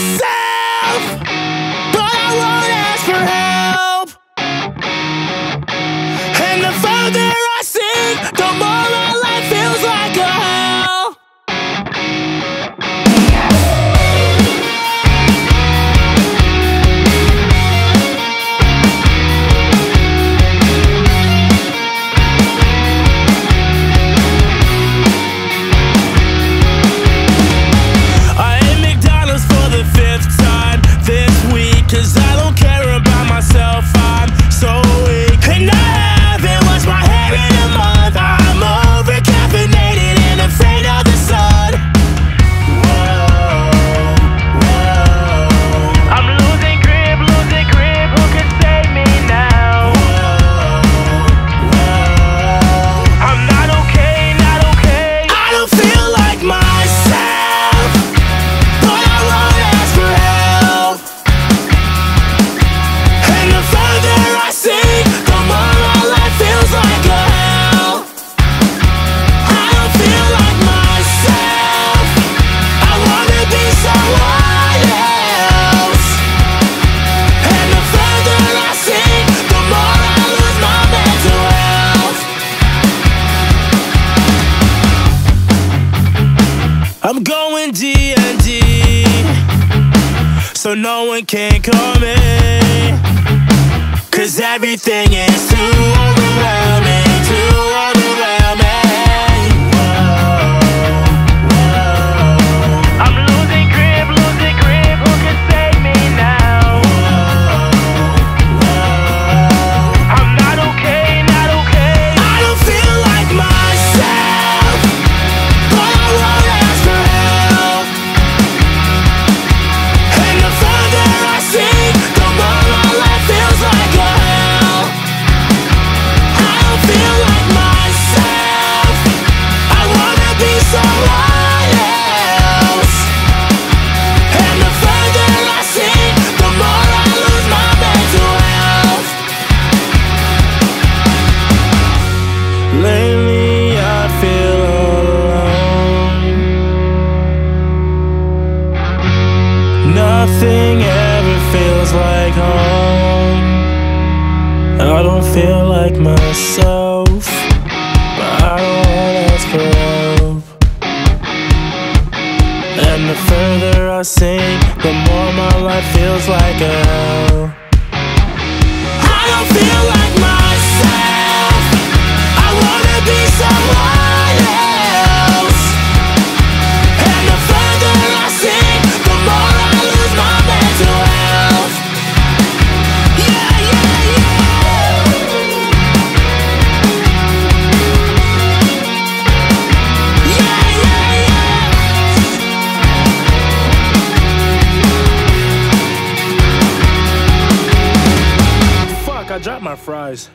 say I'm going DND, so no one can come in. Cause everything is too overrated. hurt myself, but I don't wanna ask for help. And the further I sink, the more my life feels like hell. I don't feel like. I dropped my fries.